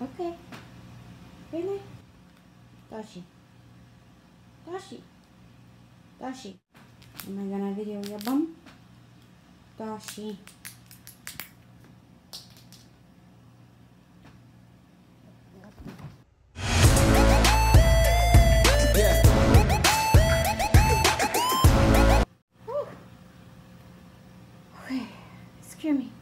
Okay. Really? Dashi. Dashi. Dashi. Am I gonna video your bum? Dashi. Okay, excuse me.